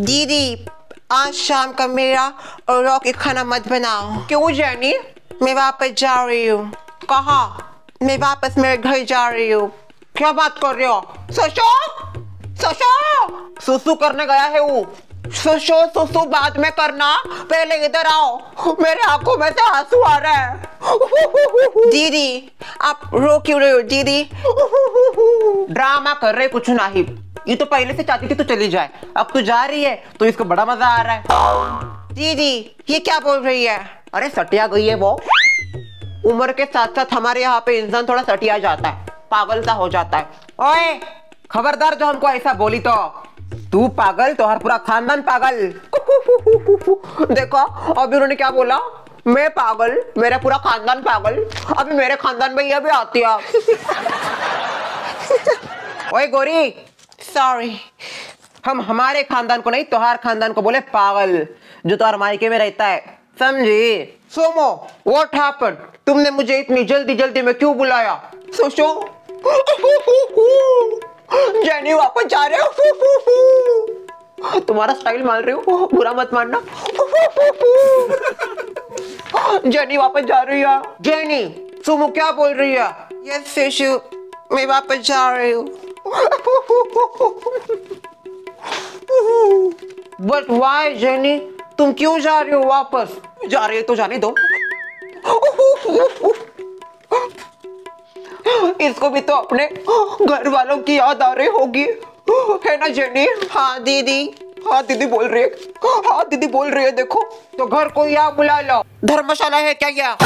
दीदी, आज शाम का मेरा और रॉकी खाना मत बनाओ। क्यों जैनी मैं वापस जा रही हूँ। कहा? मैं वापस मेरे घर जा रही हूँ। क्या बात कर रहे हो? सोशो सोशो सुसु करने गया है वो। सोशो सुसु बाद में करना। पहले इधर आओ। मेरे आँखों में से आँसू आ रहा है। दीदी, आप रो क्यों रहे हो, दीदी? ड्रामा कर रहे कुछ नहीं ये तो पहले से चाहती थी तो चली जाए। अब तू जा रही है तो इसको बड़ा मज़ा आ रहा है। दीदी ये क्या बोल रही है? अरे सटिया गई है वो। उम्र के साथ साथ हमारे यहाँ पे इंसान थोड़ा सटिया जाता है पागल सा हो जाता है। ओए खबरदार जो हमको ऐसा बोली तो। तू पागल तो हर पूरा खानदान पागल। देखो अभी उन्होंने क्या बोला? मैं पागल मेरा पूरा खानदान पागल। अभी मेरे खानदान में यह भी आती है। ओए गोरी सॉरी हम हमारे खानदान को नहीं तोहार खानदान को बोले पागल जो तोहार मायके में रहता है। समझी? सोमो व्हाट हैपेंड तुमने मुझे इतनी जल्दी जल्दी में क्यों बुलाया? सोचो। जेनी वापस जा रहे हो। तुम्हारा स्टाइल मान रही हो बुरा मत मानना। जैनी वापस जा रही है। जेनी सुमो क्या बोल रही है? यस शिशु मैं वापस जा रही हूँ। बट वाई जेनी तुम क्यों जा रही हो वापस? जा रही हो तो जाने दो। इसको भी तो अपने घर वालों की याद आ रही होगी। है ना जेनी हाँ दीदी। हाँ दीदी बोल रही है। हाँ दीदी बोल रही है देखो। तो घर को यहाँ बुला लो। धर्मशाला है क्या क्या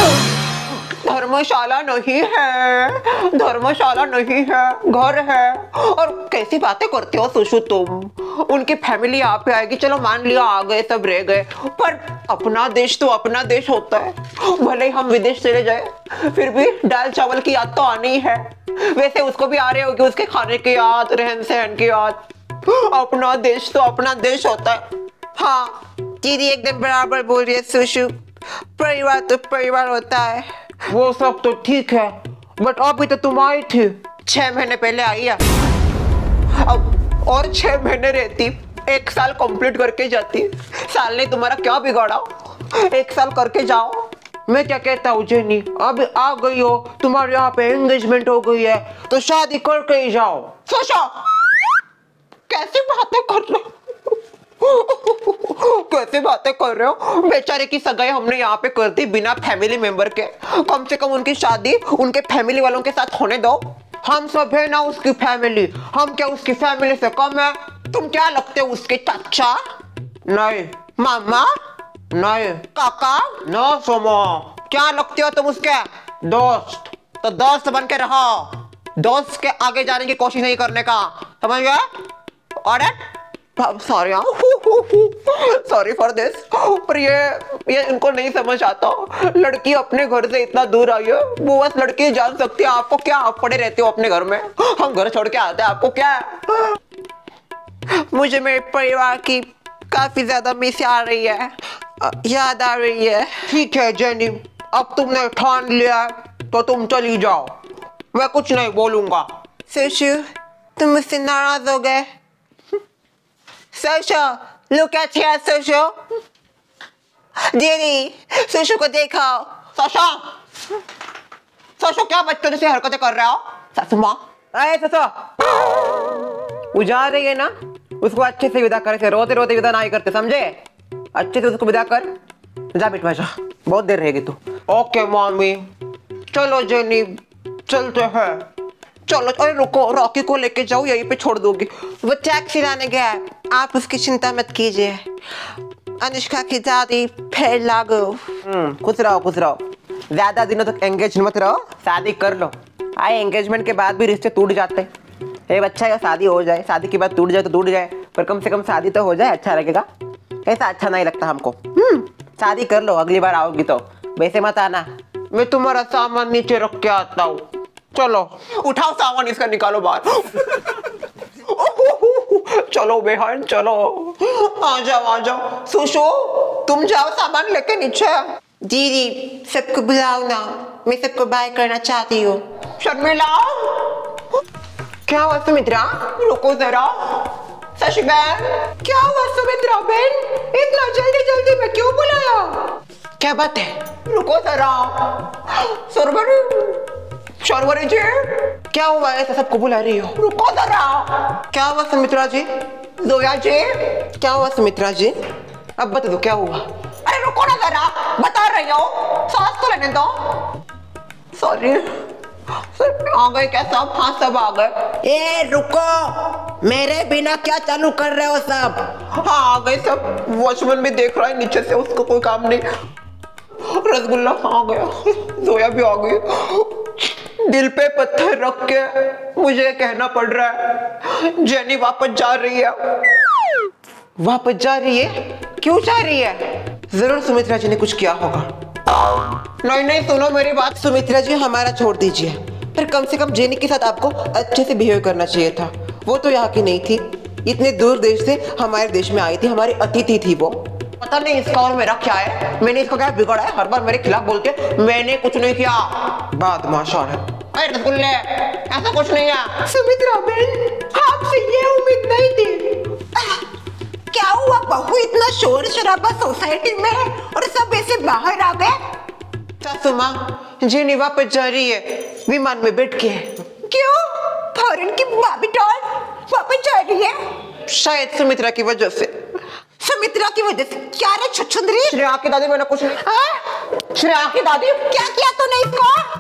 धर्मशाला नहीं है, धर्मशाला नहीं है, घर है। और कैसी बातें करते हो सुशु तुम? उनकी फैमिली यहाँ पे आएगी, चलो मान लिया आ गए, सब रह गए। पर अपना देश तो अपना देश होता है। भले ही हम विदेश चले जाए, फिर भी दाल चावल की याद तो आनी है वैसे उसको भी आ रही होगी, उसके खाने की याद, रहन सहन की याद। अपना देश तो अपना देश होता है। हाँ दीदी एकदम बराबर बोल रही है सुशु। परिवार तो परिवार होता है। वो सब तो ठीक है बट अभी तो तुम आई थी। छह महीने पहले आई है। अब और छह महीने रहती एक साल कंप्लीट करके जाती। साल ने तुम्हारा क्या बिगाड़ा? एक साल करके जाओ। मैं क्या कहता हूँ जेनी अब आ गई हो तुम्हारे यहाँ पे एंगेजमेंट हो गई है तो शादी करके ही जाओ। सोचो। कैसी बातें कर रहे हो? कैसे बातें कर रहे हो? बेचारे की सगाई हमने यहाँ पे कर दी बिना फैमिली मेंबर के। कम से कम उनकी शादी उनके फैमिली वालों के साथ होने दो। हम सब है ना उसकी फैमिली हम क्या उसकी फैमिली से कम है? तुम क्या लगते हो उसके चाचा? नहीं। मामा? नहीं। काका? नो सोमो। क्या लगते हो तुम उसके? दोस्त। तो दोस्त बन के रहो। दोस्त के आगे जाने की कोशिश नहीं करने का। समझ गए? और सॉरी सॉरी फॉर दिस पर ये ये इनको नहीं समझ आता। लड़की अपने घर से इतना दूर आई है। वो बस लड़की जान सकती है। आपको क्या आप पड़े रहते हो अपने घर में? हम घर छोड़ के आते हैं। आपको क्या? है मुझे मेरे परिवार की काफ़ी ज़्यादा मिस आ रही है। याद आ रही है। ठीक है, जेनी, अब तुमने ठान लिया तो तुम चली जाओ। मैं कुछ नहीं बोलूँगा। सुशु, तुम मुझसे नाराज़ हो गए। Sushu look at here Sushu दीदी सुशु को देखो साशा साशा क्या बच्चों जैसे हरकतें कर रहे हो? सासू माँ। अरे सासा वो जा रही है ना उसको अच्छे से विदा करे रोते रोते विदा ना ही करते समझे? अच्छे से उसको विदा कर। जा बिटवा जा। बहुत देर रहेगी तू। ओके मम्मी चलो जेनी चलते हैं। चलो अरे रुको रॉकी को लेके जाओ यहीं पे छोड़ दोगी। वो टैक्सी लाने गया है। आप उसकी चिंता मत कीजिए। अनुष्का की दादी फिर लागू। हम्म, खुश रहो खुश रहो। ज़्यादा दिनों तक एंगेज मत रहो। शादी कर लो। आए एंगेजमेंट के बाद भी रिश्ते टूट जाते। ये अच्छा है शादी हो जाए शादी के बाद टूट जाए तो टूट जाए पर कम से कम शादी तो हो जाए अच्छा लगेगा। ऐसा अच्छा नहीं लगता हमको। हम्म, शादी कर लो अगली बार आओगी तो। वैसे मत आना। मैं तुम्हारा सामान नीचे रख के आता हूँ। चलो। उठाओ सामान इसका निकालो बाहर। चलो बेहन चलो। आ जाओ आ जाओ। सुशो तुम जाओ सामान लेके नीचे। दीदी सबको बुलाओ ना। मैं सबको बाय करना चाहती हूँ। शर्मिला। क्या हुआ सुमित्रा? रुको जरा। शशि बहन क्या हुआ सुमित्रा बहन? इतना जल्दी जल्दी में क्यों बुलाया? क्या बात है? रुको जरा। सरवरी शर्वरी जी क्या हुआ? ऐसा सबको बुला रही हो। रुको जरा। क्या हुआ सुमित्रा जी? जोया जी? क्या हुआ सुमित्रा जी? अब बता दो क्या हुआ? अरे रुको ना जरा। बता रही हो। सांस तो लेने दो। सॉरी आ गए क्या सब? हाँ सब आ गए। ए रुको। मेरे बिना क्या चालू कर रहे हो सब? हाँ आ गए सब। वॉचमैन भी देख रहा है नीचे से उसको कोई काम नहीं। रसगुल्ला आ गया। जोया भी आ गई। दिल पे पत्थर रख के मुझे कहना पड़ रहा है, जेनी वापस जा रही है। वापस जा रही है? क्यों जा रही है? ज़रूर सुमित्रा जी ने कुछ किया होगा। नहीं नहीं, सुनो मेरी बात। सुमित्रा जी, हमारा छोड़ दीजिए। पर कम से कम जेनी के साथ आपको अच्छे से बिहेव करना चाहिए था। वो तो यहाँ की नहीं थी। इतने दूर देश से हमारे देश में आई थी, हमारी अतिथि थी वो। पता नहीं इसका और मेरा क्या है। मैंने इसका क्या बिगड़ा है? हर बार मेरे खिलाफ बोलते मैंने कुछ नहीं किया। बात माशा है अरे रसगुल्ले ऐसा कुछ नहीं है सुमित्रा बहन आपसे ये उम्मीद नहीं थी. क्या हुआ? बहू इतना शोर शराबा सोसाइटी में और सब ऐसे बाहर आ गए? सासू माँ जेनी वापस जा रही है. विमान में बैठ के. क्यों? फॉरेन की बाबी डॉल वापस जा रही है? शायद सुमित्रा की वजह से. सुमित्रा की वजह से? क्या रे छुछुंदरी? श्रेया की दादी मैंने कुछ नहीं हाँ? श्रेया की दादी? क्या किया तूने इसको?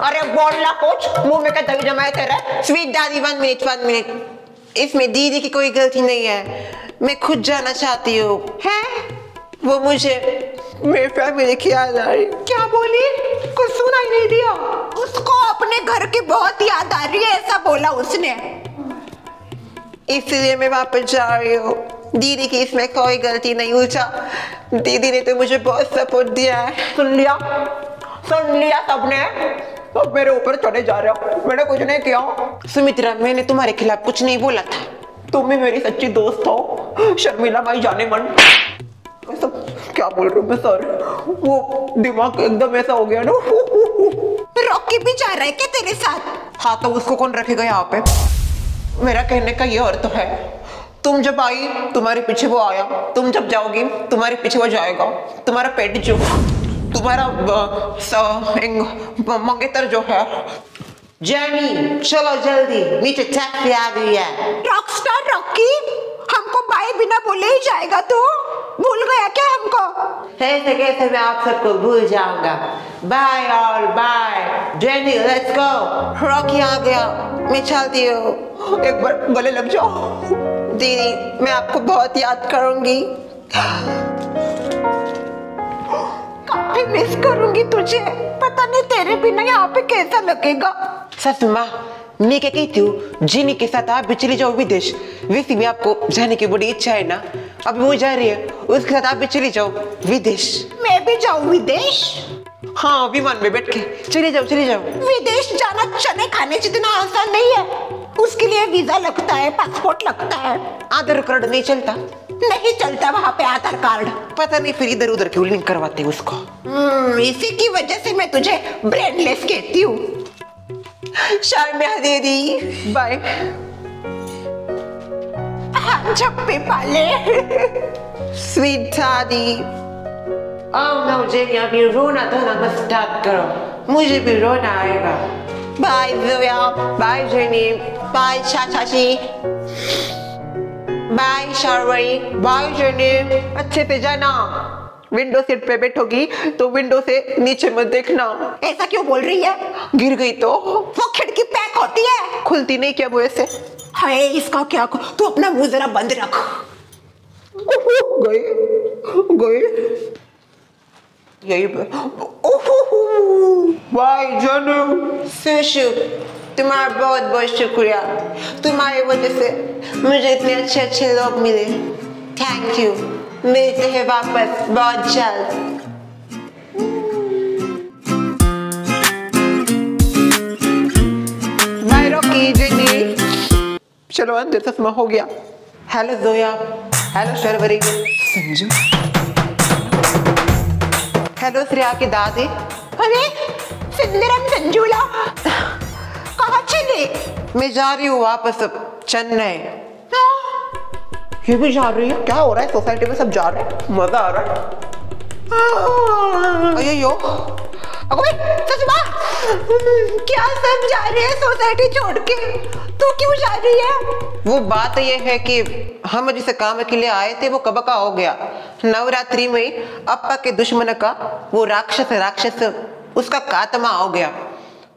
अरे बोल ना कुछ। मुँह में क्या दही जमाए तेरे स्वीट दादी वन मिनट वन मिनट इसमें दीदी की कोई गलती नहीं है मैं खुद जाना चाहती हूँ। है? वो मुझे मेरी फैमिली की याद आ रही क्या बोली? कुछ सुना ही नहीं दिया। उसको अपने घर की बहुत याद आ रही है ऐसा बोला उसने। इसलिए मैं वापस जा रही हूँ। दीदी की इसमें कोई गलती नहीं उल्टा दीदी ने तो मुझे बहुत सपोर्ट दिया है। सुन लिया। सुन लिया सबने। अब मेरे ऊपर चढ़े जा रहे हो। मैंने कुछ नहीं किया। सुमित्रा मैंने तुम्हारे खिलाफ कुछ नहीं बोला था। तुम ही मेरी सच्ची दोस्त हो। शर्मिला भाई जाने मन। सब क्या बोल रही हूँ मैं सर? वो दिमाग एकदम ऐसा हो गया ना। रॉकी भी जा रहा है क्या तेरे साथ? हाँ तो उसको कौन रखेगा यहाँ पे? मेरा कहने का ये अर्थ है तुम जब आई तुम्हारे पीछे वो आया। तुम जब जाओगी तुम्हारे पीछे वो जाएगा। तुम्हारा पेट जो तुम्हारा मंगेतर जो है जैनी चलो जल्दी नीचे टैक्सी आ गई है। रॉकस्टार रॉकी हमको बाय बिना बोले ही जाएगा तू? भूल गया क्या हमको? ऐसे कैसे मैं आप सबको भूल जाऊँगा। बाय और bye Jenny let's go Rocky आ गया। मैं चलती हूँ। एक बार गले लग जाओ। दीदी मैं आपको बहुत याद करूँगी। काफ़ी मिस करूँगी तुझे। पता नहीं तेरे बिना यहाँ पे कैसा लगेगा। सच माँ मैं क्या कहती हूँ? जीनी के साथ आप भी चली जाओ विदेश। वैसे भी आपको जाने की बड़ी इच्छा है ना? अभी वो जा रही है उसके साथ आप भी चली जाओ विदेश। मैं भी जाऊँ विदेश? हाँ विमान में बैठ के। चले जाओ चले जाओ। विदेश जाना चने खाने जितना आसान नहीं है। उसके लिए वीज़ा लगता है पासपोर्ट लगता है। आधार कार्ड नहीं चलता। नहीं चलता वहाँ पे आधार कार्ड। पता नहीं फिर इधर उधर क्यों लिंक करवाते उसको। हम्म, इसी की वजह से मैं तुझे ब्रेनलेस कहती हूँ। शर्मिया दीदी। बाय हम झप्पे पाले। स्वीट दादी। नो अभी रोना धोना मत स्टार्ट करो। मुझे भी रोना आएगा। Bye Zoya bye Jenny bye bye Sharvari bye Jenny अच्छे से जाना। विंडो सीट पे बैठोगी तो विंडो से नीचे मत देखना। ऐसा क्यों बोल रही है? गिर गई तो। वो खिड़की पैक होती है। खुलती नहीं क्या वो ऐसे? हाय इसका क्या तू तो अपना मुँह जरा बंद रख। गए गए यही बाय जानू सुशु तुम्हारा बहुत बहुत शुक्रिया। तुम्हारी वजह से मुझे इतने अच्छे अच्छे लोग मिले। थैंक यू मिलते हैं वापस बहुत जल्द। चलो अंदर चश्मा हो गया। Hello Zoya hello Sharvari. Sanju. Hello Shreya की दादी। अरे सुंदरम संजूला मैं जा रही हूँ वापस अब चेन्नई। हाँ, ये भी जा रही है? क्या हो रहा है? सोसाइटी में सब जा रहे हैं? मज़ा आ रहा है। अगो सच बात क्या सब जा रहे हैं सोसाइटी छोड़ के? तू क्यों जा रही है? वो बात ये है कि हम जिस काम के लिए आए थे वो कब का हो गया? नवरात्रि में ही अप्पा के दुश्मन का वो राक्षस राक्षस उसका कातमा हो गया।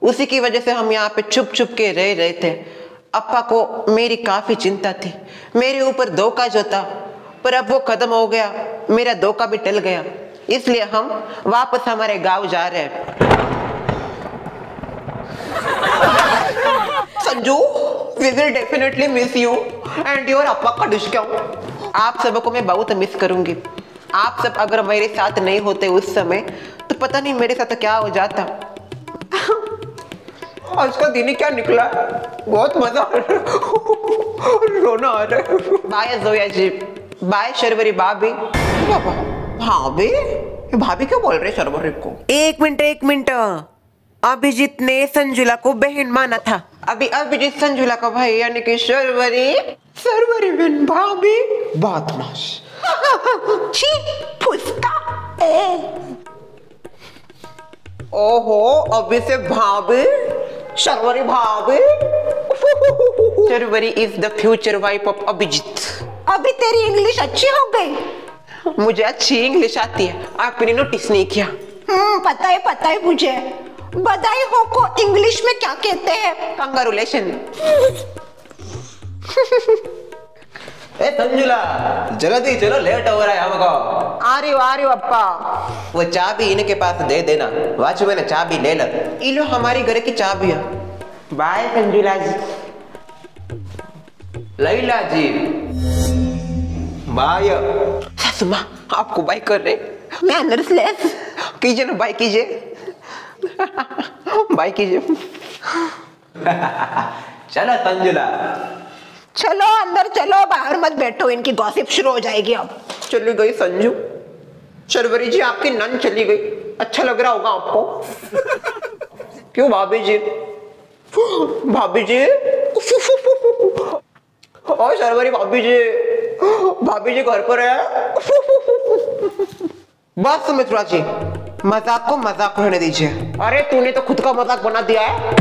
उसी की वजह से हम यहाँ पे छुप छुप के रह रहे थे। अप्पा को मेरी काफ़ी चिंता थी। मेरे ऊपर धोखा जो था, पर अब वो खत्म हो गया। मेरा धोखा भी टल गया। इसलिए हम वापस हमारे गाँव जा रहे हैं। Sanju we will definitely miss you and your appa का डिस्काउंट आप सबको मैं बहुत मिस करूँगी। आप सब अगर मेरे साथ नहीं होते उस समय तो पता नहीं मेरे साथ क्या हो जाता। आज का दिन क्या निकला? बहुत मज़ा आ रहा है। रोना आ रहा है। बाय जोया जी। बाय शर्वरी भाभी। भाभी भाभी? क्यों बोल रहे शर्वरी को? एक मिनट एक मिनट। अभिजीत ने संजुला को बहन माना था। अभी अभिजीत संजुला का भाई यानी कि शर्वरी। शर्वरी बहन भाभी। बदमाश छी फुसका। ओहो अभी से भाभी? शर्वरी भाभी Sharvari is the future wife of Abhijit अभी तेरी इंग्लिश अच्छी हो गई। मुझे अच्छी इंग्लिश आती है। आपने नोटिस नहीं किया। हम्म पता है पता है मुझे। बधाई हो को इंग्लिश में क्या कहते हैं? कंग्रेचुलेशन ए संजुला जल्दी चलो लेट हो रहा है हमको आ रही आ रही अप्पा वो चाबी इनके पास दे देना वॉचमैन चाबी ले लो ये लो हमारी घर की चाबी है बाय संजुला जी लैला जी बाय सासू माँ आपको बाय कर रहे मैनर्स लेस कीजिए ना बाय कीजिए बाय कीजिए चलो संजुला चलो, अंदर चलो, बाहर मत बैठो, इनकी गॉसिप शुरू हो जाएगी अब। चली गई संजू। शर्वरी जी, आपकी नन चली गई। अच्छा लग रहा होगा आपको। क्यों, भाभी जी? भाभी जी? ओ शर्वरी भाभी जी। भाभी जी घर पर है? बस सुमित्रा जी मज़ाक को मज़ाक रहने दीजिए। अरे, तूने तो खुद का मज़ाक बना दिया हाँ।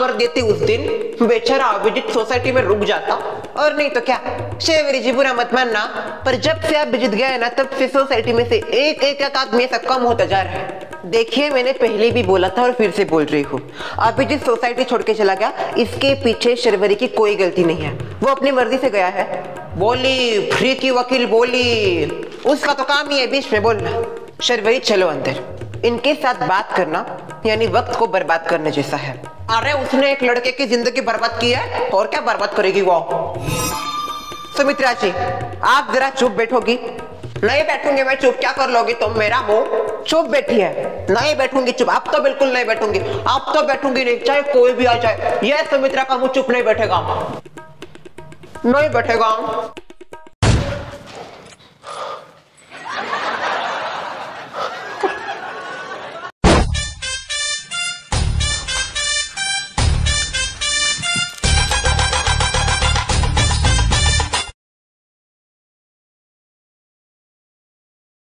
कर देती उस दिन? बेचारा अभिजीत सोसाइटी में रुक जाता। और नहीं तो क्या? शेवरी जी बुरा मत मानना। पर जब से अभिजीत गया है ना, तब से सोसाइटी में से एक एक एक आदमी ऐसा कम होता जा रहा है। देखिए, मैंने पहले भी बोला था और फिर से बोल रही हूँ। अभिजीत सोसाइटी छोड़ के चला गया। इसके पीछे शर्वरी की कोई गलती नहीं है। वो अपनी मर्ज़ी से गया है। बोली, फ्री की वकील, बोली। उसका तो काम ही है बीच में बोलना। शर्वरी चलो अंदर। इनके साथ बात करना। यानी वक्त को बर्बाद करने जैसा है। अरे, उसने एक लड़के की ज़िंदगी बर्बाद की है, और क्या बर्बाद करेगी वो? सुमित्रा जी, आप जरा चुप बैठोगी। नहीं बैठूँगी मैं, चुप क्या कर लोगी तुम तो मेरा मुँह? चुप बैठी है। नहीं बैठूँगी चुप, आप तो बिल्कुल नहीं बैठूँगी। आप तो बैठूँगी नहीं, चाहे कोई भी आ जाए यह सुमित्रा का मुँह चुप नहीं बैठेगा। नहीं बैठेगा।